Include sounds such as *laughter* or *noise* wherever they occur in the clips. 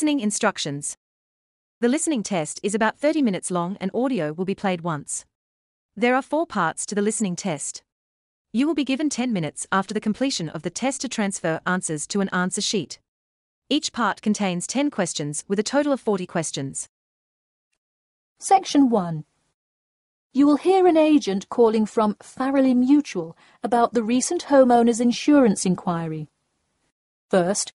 Listening instructions. The listening test is about 30 minutes long and audio will be played once. There are four parts to the listening test. You will be given 10 minutes after the completion of the test to transfer answers to an answer sheet. Each part contains 10 questions with a total of 40 questions. Section 1. You will hear an agent calling from Farrelly Mutual about the recent homeowner's insurance inquiry. First,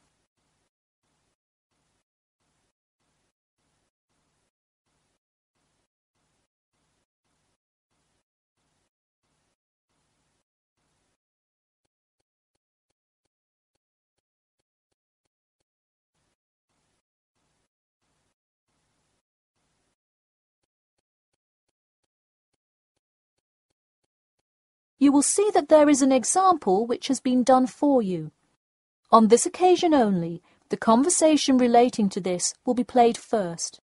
You will see that there is an example which has been done for you. On this occasion only, the conversation relating to this will be played first.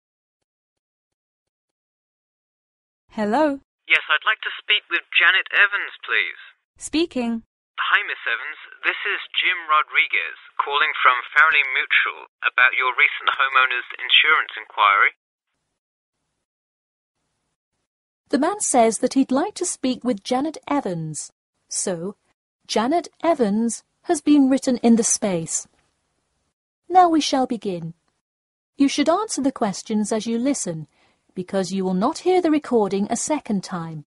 Hello. Yes, I'd like to speak with Janet Evans, please. Speaking. Hi, Miss Evans. This is Jim Rodriguez calling from Farrelly Mutual about your recent homeowner's insurance inquiry. The man says that he'd like to speak with Janet Evans. So, Janet Evans has been written in the space. Now we shall begin. You should answer the questions as you listen, because you will not hear the recording a second time.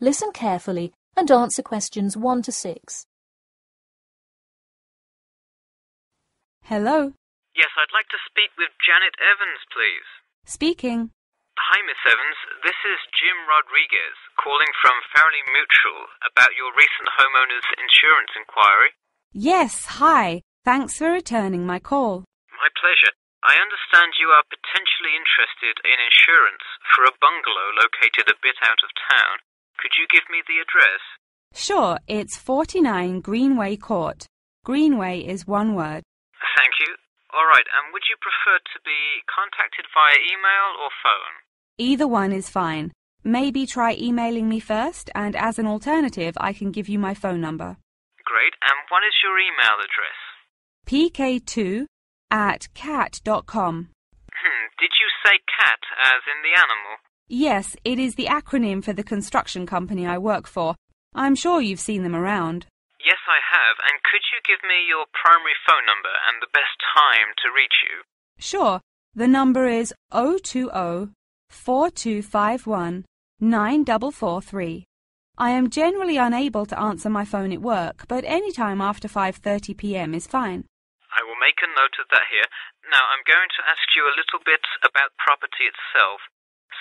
Listen carefully and answer questions 1 to 6. Hello. Yes, I'd like to speak with Janet Evans, please. Speaking. Hi, Miss Evans. This is Jim Rodriguez calling from Farrelly Mutual about your recent homeowner's insurance inquiry. Yes, hi. Thanks for returning my call. My pleasure. I understand you are potentially interested in insurance for a bungalow located a bit out of town. Could you give me the address? Sure, it's 49 Greenway Court. Greenway is one word. Thank you. All right, and would you prefer to be contacted via email or phone? Either one is fine. Maybe try emailing me first, and as an alternative, I can give you my phone number. Great. And what is your email address? pk2 at cat.com. Hmm. Did you say cat as in the animal? Yes, it is the acronym for the construction company I work for. I'm sure you've seen them around. Yes, I have. And could you give me your primary phone number and the best time to reach you? Sure. The number is 020 4251 9443. I am generally unable to answer my phone at work, but any time after 5:30 p.m. is fine. I will make a note of that here. Now I'm going to ask you a little bit about property itself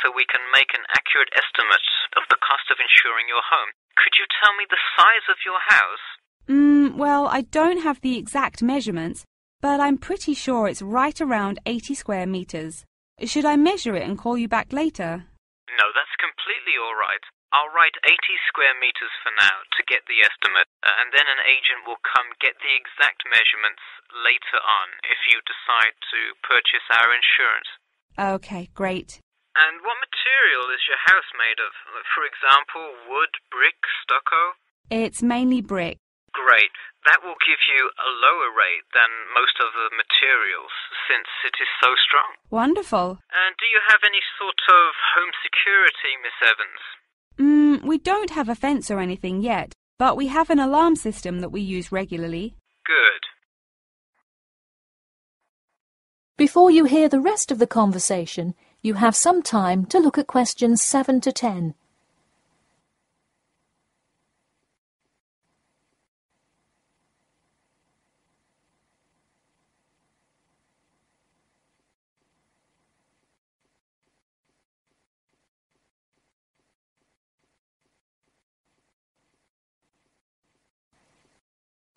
so we can make an accurate estimate of the cost of insuring your home. Could you tell me the size of your house? Mm, well, I don't have the exact measurements, but I'm pretty sure it's right around 80 square meters. Should I measure it and call you back later? No, that's completely all right. I'll write 80 square meters for now to get the estimate, uh, and then an agent will come get the exact measurements later on if you decide to purchase our insurance. Okay, great. And what material is your house made of? For example, wood, brick, stucco? It's mainly brick. Great. That will give you a lower rate than most of the materials since it is so strong. Wonderful. And do you have any sort of home security, Miss Evans? Mm, we don't have a fence or anything yet, but we have an alarm system that we use regularly. Good. Before you hear the rest of the conversation, you have some time to look at questions 7 to 10.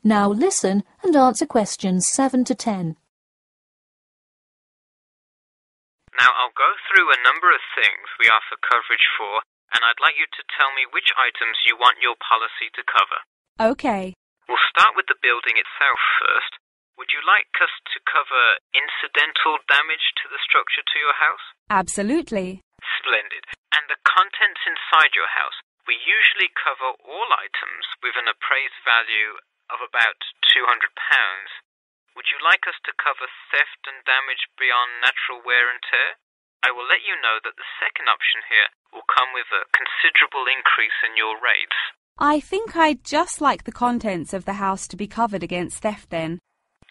Now listen and answer questions 7 to 10. Now I'll go through a number of things we offer coverage for, and I'd like you to tell me which items you want your policy to cover. Okay. We'll start with the building itself first. Would you like us to cover incidental damage to the structure to your house? Absolutely. Splendid. And the contents inside your house? We usually cover all items with an appraised value of about £200. Would you like us to cover theft and damage beyond natural wear and tear? I will let you know that the second option here will come with a considerable increase in your rates. I think I'd just like the contents of the house to be covered against theft then.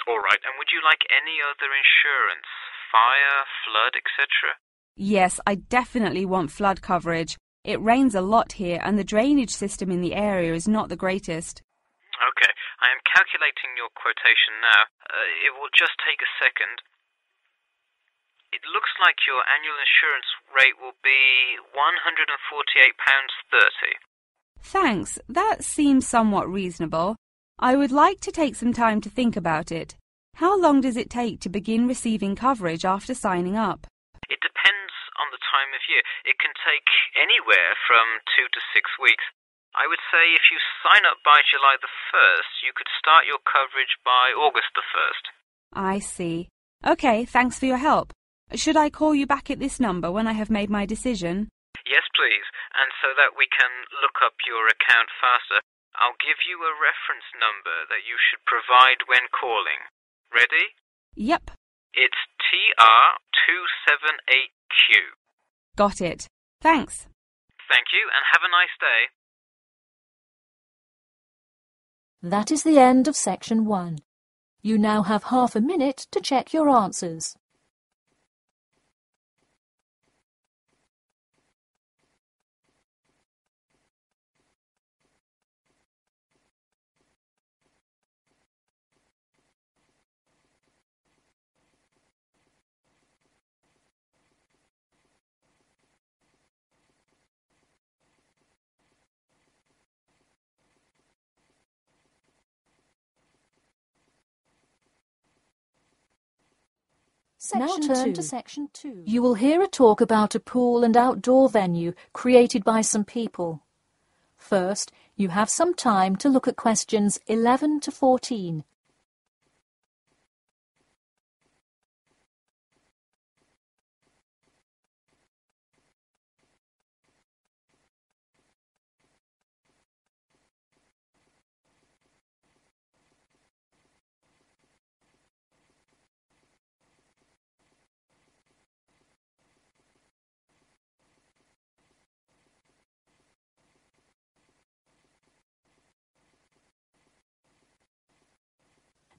All right, and would you like any other insurance? Fire, flood, etc.? Yes, I definitely want flood coverage. It rains a lot here and the drainage system in the area is not the greatest. Okay, I am calculating your quotation now. Uh, it will just take a second. It looks like your annual insurance rate will be £148.30. Thanks, that seems somewhat reasonable. I would like to take some time to think about it. How long does it take to begin receiving coverage after signing up? It depends on the time of year. It can take anywhere from two to six weeks. I would say if you sign up by July the 1st, you could start your coverage by August the 1st. I see. Okay, thanks for your help. Should I call you back at this number when I have made my decision? Yes, please. And so that we can look up your account faster, I'll give you a reference number that you should provide when calling. Ready? Yep, It's TR278Q. got it. Thanks. Thank you and have a nice day. That is the end of section one. You now have half a minute to check your answers. Now turn two. to section two. You will hear a talk about a pool and outdoor venue created by some people. First, you have some time to look at questions 11 to 14.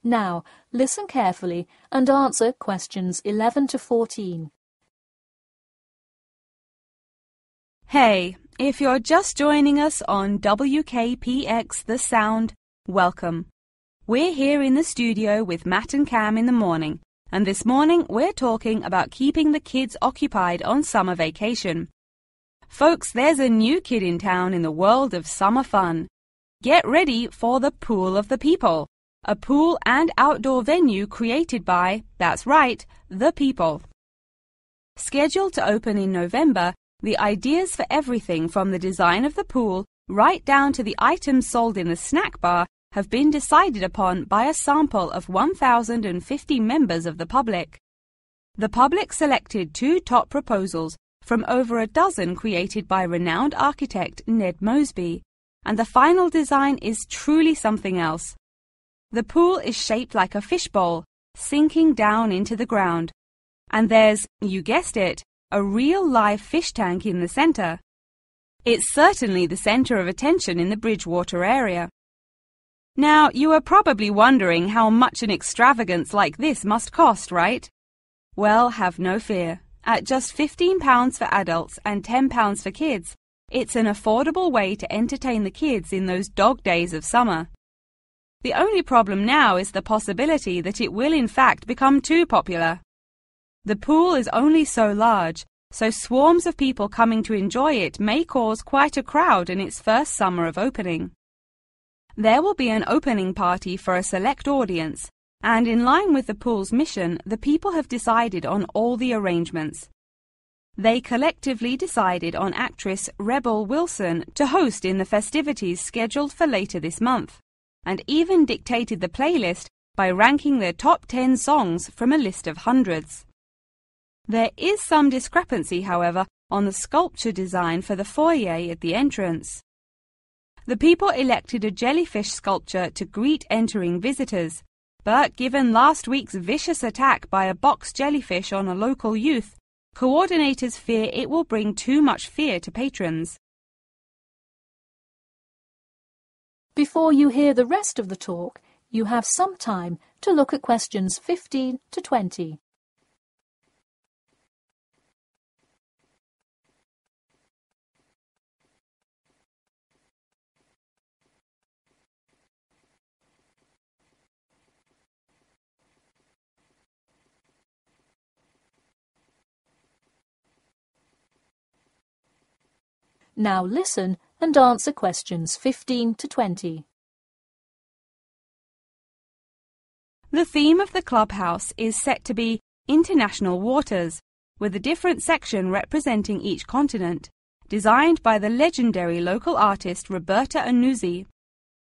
Now, listen carefully and answer questions 11 to 14. Hey, if you're just joining us on WKPX The Sound, welcome. We're here in the studio with Matt and Cam in the morning, and this morning we're talking about keeping the kids occupied on summer vacation. Folks, there's a new kid in town in the world of summer fun. Get ready for the Pool of the People, a pool and outdoor venue created by, that's right, the people. Scheduled to open in November, the ideas for everything from the design of the pool right down to the items sold in the snack bar have been decided upon by a sample of 1,050 members of the public. The public selected two top proposals from over a dozen created by renowned architect Ned Mosby, and the final design is truly something else. The pool is shaped like a fishbowl, sinking down into the ground. And there's, you guessed it, a real live fish tank in the center. It's certainly the center of attention in the Bridgewater area. Now, you are probably wondering how much an extravagance like this must cost, right? Well, have no fear. At just £15 for adults and £10 for kids, it's an affordable way to entertain the kids in those dog days of summer. The only problem now is the possibility that it will in fact become too popular. The pool is only so large, so swarms of people coming to enjoy it may cause quite a crowd in its first summer of opening. There will be an opening party for a select audience, and in line with the pool's mission, the people have decided on all the arrangements. They collectively decided on actress Rebel Wilson to host in the festivities scheduled for later this month, and even dictated the playlist by ranking their top 10 songs from a list of hundreds. There is some discrepancy, however, on the sculpture design for the foyer at the entrance. The people elected a jellyfish sculpture to greet entering visitors, but given last week's vicious attack by a box jellyfish on a local youth, coordinators fear it will bring too much fear to patrons. Before you hear the rest of the talk, you have some time to look at questions 15 to 20. Now listen and answer questions 15 to 20. The theme of the clubhouse is set to be International Waters, with a different section representing each continent, designed by the legendary local artist Roberta Annuzzi.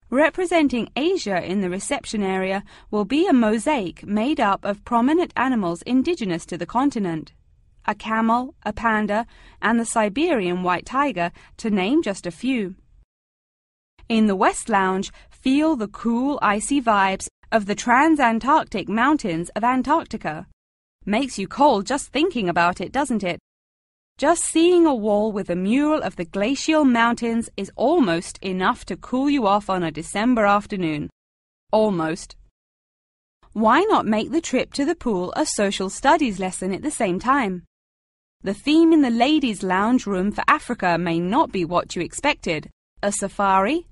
Representing Asia in the reception area will be a mosaic made up of prominent animals indigenous to the continent a camel, a panda, and the Siberian white tiger, to name just a few. In the West Lounge, feel the cool, icy vibes of the transantarctic mountains of Antarctica. Makes you cold just thinking about it, doesn't it? Just seeing a wall with a mural of the glacial mountains is almost enough to cool you off on a December afternoon. Almost. Why not make the trip to the pool a social studies lesson at the same time? The theme in the ladies' lounge room for Africa may not be what you expected. A safari?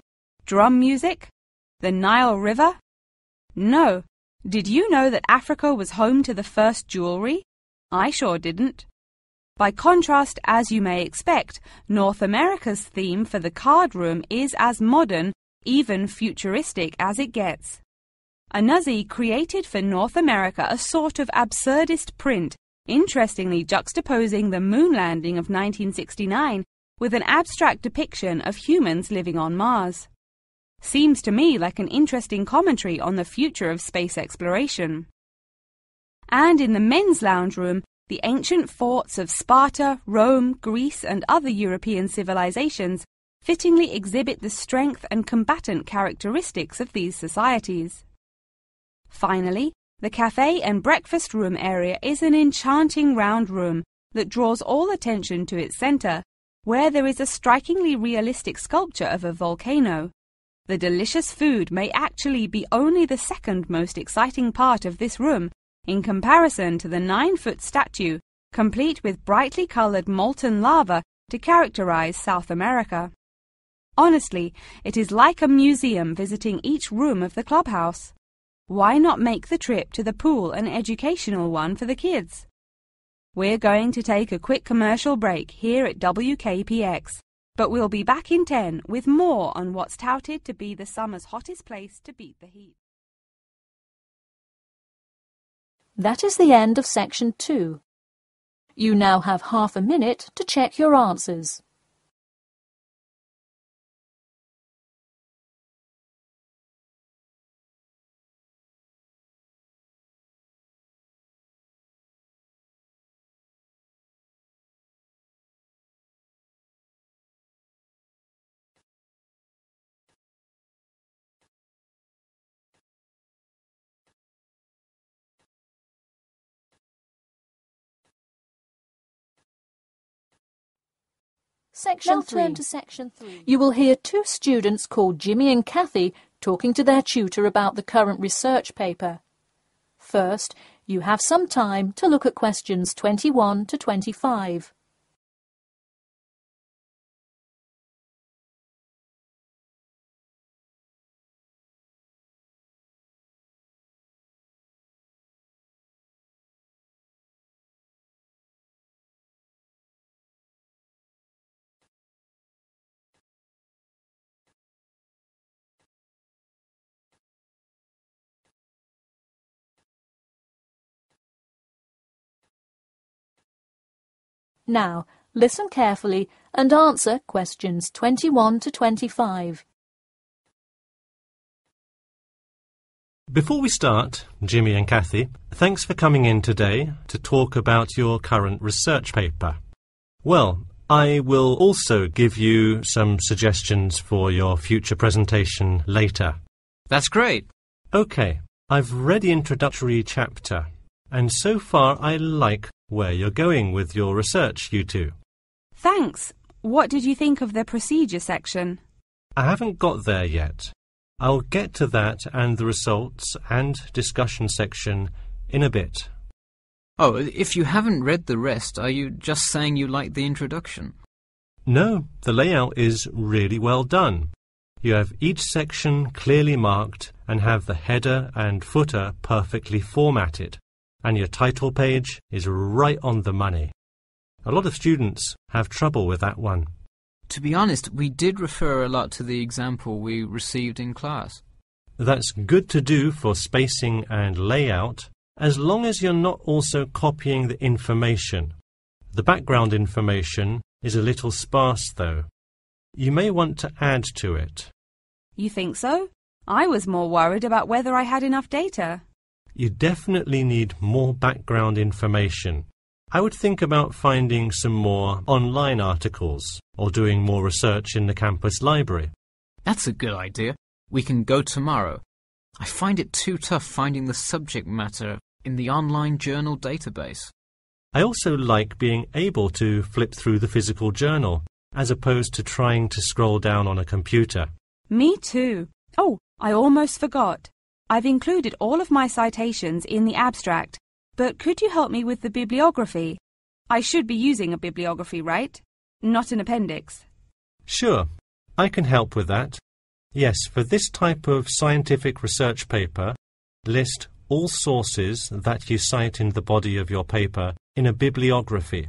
Drum music? The Nile River? No. Did you know that Africa was home to the first jewelry? I sure didn't. By contrast, as you may expect, North America's theme for the card room is as modern, even futuristic as it gets. Annuzzi created for North America a sort of absurdist print interestingly juxtaposing the moon landing of 1969 with an abstract depiction of humans living on Mars. Seems to me like an interesting commentary on the future of space exploration. And in the men's lounge room, the ancient forts of Sparta, Rome, Greece, and other European civilizations fittingly exhibit the strength and combatant characteristics of these societies. Finally, the cafe and breakfast room area is an enchanting round room that draws all attention to its center, where there is a strikingly realistic sculpture of a volcano. The delicious food may actually be only the second most exciting part of this room in comparison to the nine-foot statue, complete with brightly colored molten lava to characterize South America. Honestly, it is like a museum visiting each room of the clubhouse. Why not make the trip to the pool an educational one for the kids? We're going to take a quick commercial break here at WKPX, but we'll be back in 10 with more on what's touted to be the summer's hottest place to beat the heat. That is the end of section 2. You now have half a minute to check your answers. Section now 3. turn to section 3. You will hear two students called Jimmy and Kathy talking to their tutor about the current research paper. First, you have some time to look at questions 21 to 25. Now, listen carefully and answer questions 21 to 25. Before we start, Jimmy and Kathy, thanks for coming in today to talk about your current research paper. Well, I will also give you some suggestions for your future presentation later. That's great. OK, I've read the introductory chapter, and so far I like where you're going with your research, you two. Thanks. What did you think of the procedure section? I haven't got there yet. I'll get to that and the results and discussion section in a bit. Oh, if you haven't read the rest, are you just saying you like the introduction? No, the layout is really well done. You have each section clearly marked and have the header and footer perfectly formatted, and your title page is right on the money. A lot of students have trouble with that one. To be honest, we did refer a lot to the example we received in class. That's good to do for spacing and layout, as long as you're not also copying the information. The background information is a little sparse, though. You may want to add to it. You think so? I was more worried about whether I had enough data. You definitely need more background information. I would think about finding some more online articles or doing more research in the campus library. That's a good idea. We can go tomorrow. I find it too tough finding the subject matter in the online journal database. I also like being able to flip through the physical journal as opposed to trying to scroll down on a computer. Me too. Oh, I almost forgot. I've included all of my citations in the abstract, but could you help me with the bibliography? I should be using a bibliography, right? Not an appendix. Sure, I can help with that. Yes, for this type of scientific research paper, list all sources that you cite in the body of your paper in a bibliography.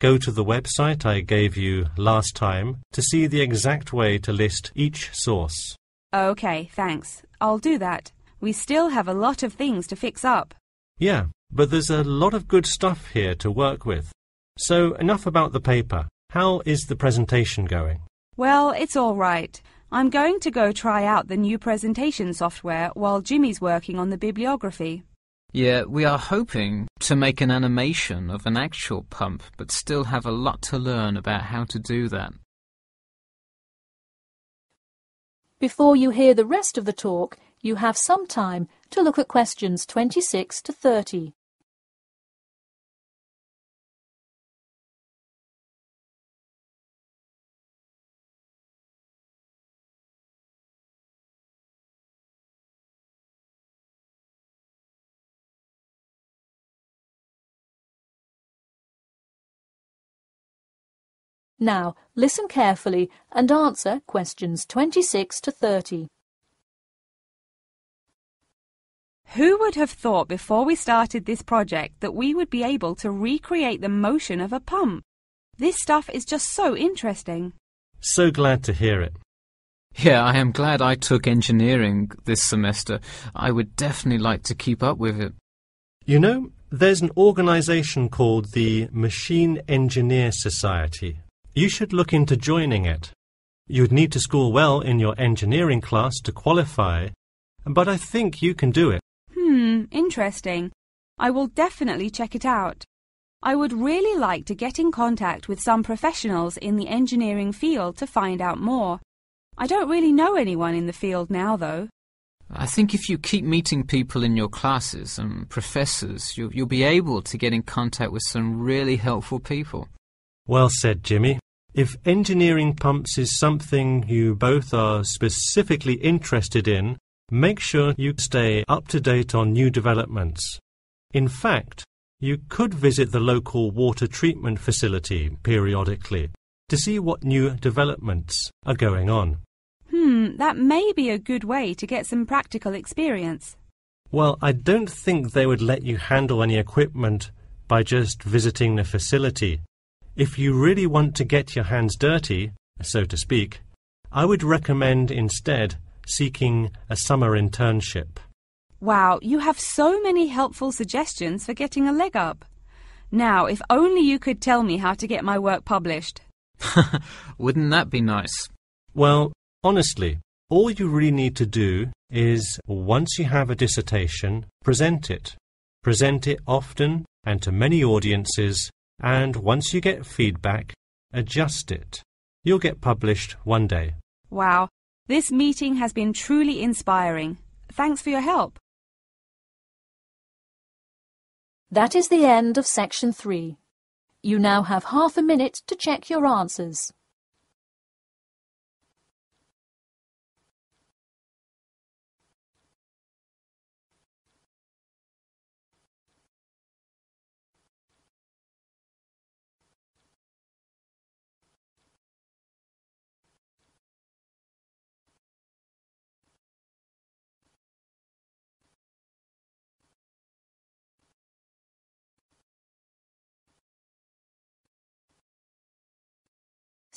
Go to the website I gave you last time to see the exact way to list each source. Okay, thanks. I'll do that. We still have a lot of things to fix up. Yeah, but there's a lot of good stuff here to work with. So, enough about the paper. How is the presentation going? Well, it's all right. I'm going to go try out the new presentation software while Jimmy's working on the bibliography. Yeah, we are hoping to make an animation of an actual pump, but still have a lot to learn about how to do that. Before you hear the rest of the talk, you have some time to look at questions 26 to 30. Now, listen carefully and answer questions 26 to 30. Who would have thought before we started this project that we would be able to recreate the motion of a pump? This stuff is just so interesting. So glad to hear it. Yeah, I am glad I took engineering this semester. I would definitely like to keep up with it. You know, there's an organization called the Machine Engineer Society. You should look into joining it. You'd need to score well in your engineering class to qualify, but I think you can do it. Hmm, interesting. I will definitely check it out. I would really like to get in contact with some professionals in the engineering field to find out more. I don't really know anyone in the field now, though. I think if you keep meeting people in your classes and professors, you'll, you'll be able to get in contact with some really helpful people. Well said, Jimmy. If engineering pumps is something you both are specifically interested in, make sure you stay up to date on new developments. In fact, you could visit the local water treatment facility periodically to see what new developments are going on. Hmm, that may be a good way to get some practical experience. Well, I don't think they would let you handle any equipment by just visiting the facility. If you really want to get your hands dirty, so to speak, I would recommend instead seeking a summer internship. Wow, you have so many helpful suggestions for getting a leg up. Now, if only you could tell me how to get my work published. *laughs* Wouldn't that be nice? Well, honestly, all you really need to do is, once you have a dissertation, present it. Present it often and to many audiences, and once you get feedback, adjust it. You'll get published one day. Wow, this meeting has been truly inspiring. Thanks for your help. That is the end of section three. You now have half a minute to check your answers.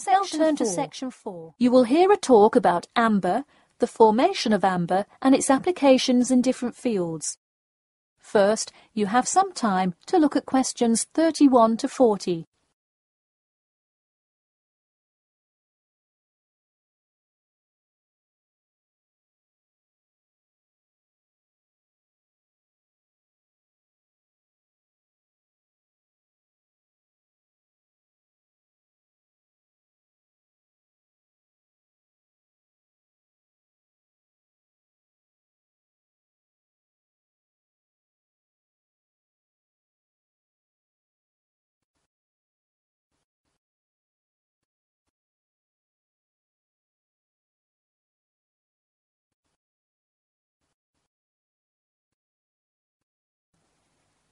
Now turn to section four. You will hear a talk about amber, the formation of amber, and its applications in different fields. First, you have some time to look at questions 31 to 40.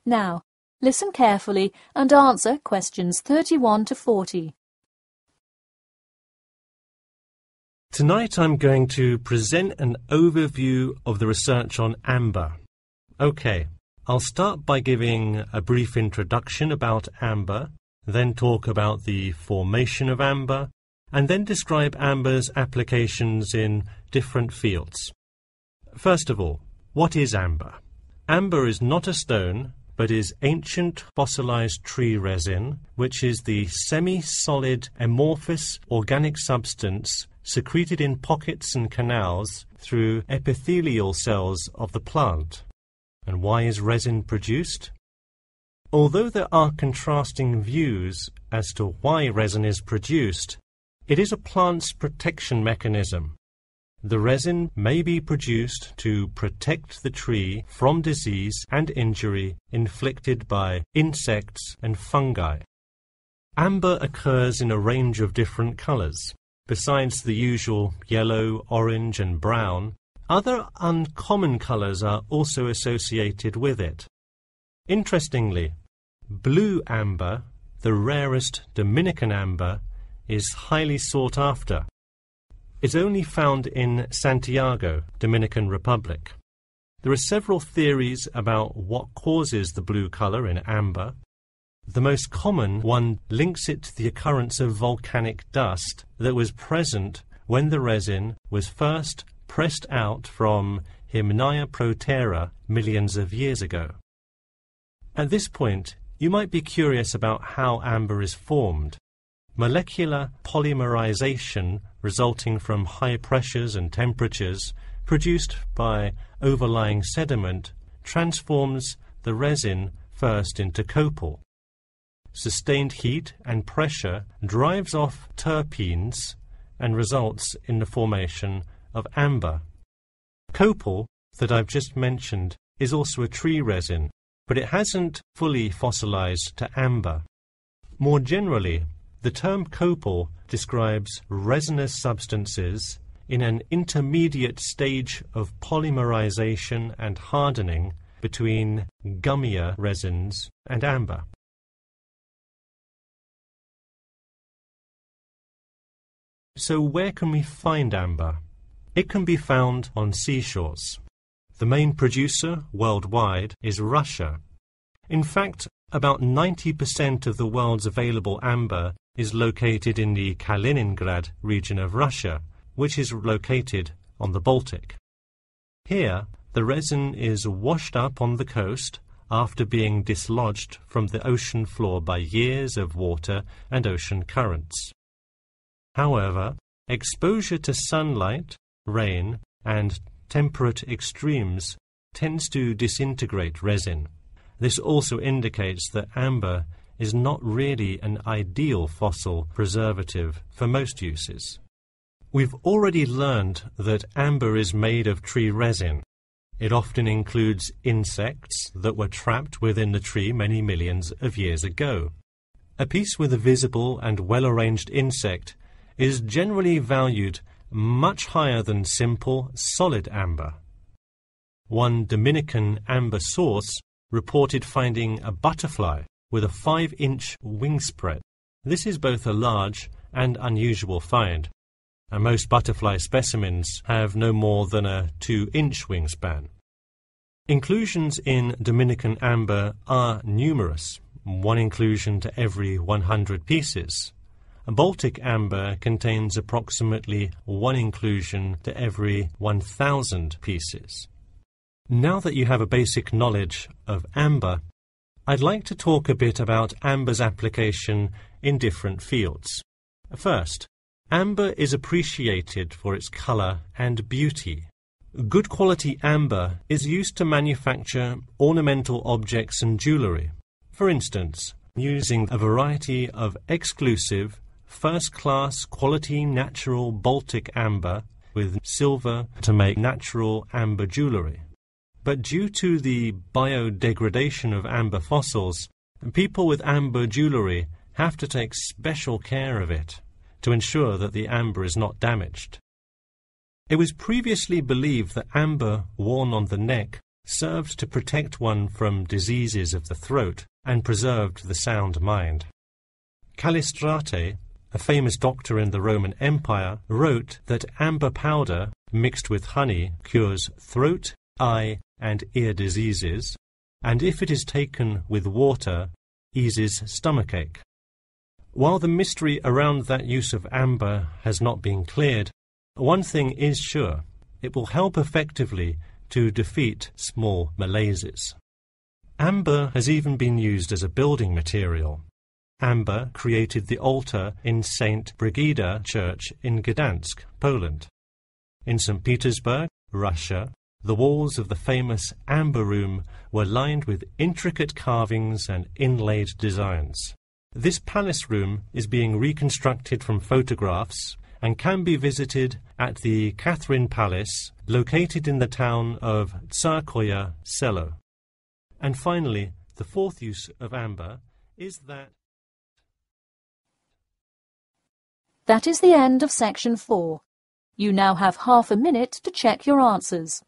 Now, listen carefully and answer questions 31 to 40. Tonight I'm going to present an overview of the research on amber. Okay, I'll start by giving a brief introduction about amber, then talk about the formation of amber, and then describe amber's applications in different fields. First of all, what is amber? Amber is not a stone, but is ancient fossilized tree resin, which is the semi-solid amorphous organic substance secreted in pockets and canals through epithelial cells of the plant. And why is resin produced? Although there are contrasting views as to why resin is produced, it is a plant's protection mechanism the resin may be produced to protect the tree from disease and injury inflicted by insects and fungi. Amber occurs in a range of different colors. Besides the usual yellow, orange, and brown, other uncommon colors are also associated with it. Interestingly, blue amber, the rarest Dominican amber, is highly sought after is only found in Santiago, Dominican Republic. There are several theories about what causes the blue color in amber. The most common one links it to the occurrence of volcanic dust that was present when the resin was first pressed out from Hymenaea protera millions of years ago. At this point, you might be curious about how amber is formed. Molecular polymerization resulting from high pressures and temperatures produced by overlying sediment transforms the resin first into copal. Sustained heat and pressure drives off terpenes and results in the formation of amber. Copal, that I've just mentioned, is also a tree resin, but it hasn't fully fossilized to amber. More generally, the term copal describes resinous substances in an intermediate stage of polymerization and hardening between gummier resins and amber. So where can we find amber? It can be found on seashores. The main producer worldwide is Russia. In fact, about 90% of the world's available amber is located in the Kaliningrad region of Russia, which is located on the Baltic. Here, the resin is washed up on the coast after being dislodged from the ocean floor by years of water and ocean currents. However, exposure to sunlight, rain, and temperate extremes tends to disintegrate resin. This also indicates that amber is not really an ideal fossil preservative for most uses. We've already learned that amber is made of tree resin. It often includes insects that were trapped within the tree many millions of years ago. A piece with a visible and well-arranged insect is generally valued much higher than simple, solid amber. One Dominican amber source reported finding a butterfly with a 5-inch wingspread. This is both a large and unusual find, and most butterfly specimens have no more than a 2-inch wingspan. Inclusions in Dominican amber are numerous, one inclusion to every 100 pieces. Baltic amber contains approximately one inclusion to every 1,000 pieces. Now that you have a basic knowledge of amber, I'd like to talk a bit about amber's application in different fields. First, amber is appreciated for its colour and beauty. Good quality amber is used to manufacture ornamental objects and jewellery. For instance, using a variety of exclusive, first-class quality natural Baltic amber with silver to make natural amber jewellery. But due to the biodegradation of amber fossils, people with amber jewellery have to take special care of it to ensure that the amber is not damaged. It was previously believed that amber worn on the neck served to protect one from diseases of the throat and preserved the sound mind. Callistrate, a famous doctor in the Roman Empire, wrote that amber powder mixed with honey cures throat, eye, and ear diseases, and if it is taken with water, eases stomachache. While the mystery around that use of amber has not been cleared, one thing is sure it will help effectively to defeat small malaises. Amber has even been used as a building material. Amber created the altar in St. Brigida Church in Gdansk, Poland. In St. Petersburg, Russia, the walls of the famous Amber Room were lined with intricate carvings and inlaid designs. This palace room is being reconstructed from photographs and can be visited at the Catherine Palace, located in the town of Tsarskoye Selo. And finally, the fourth use of amber is that. That is the end of section four. You now have half a minute to check your answers.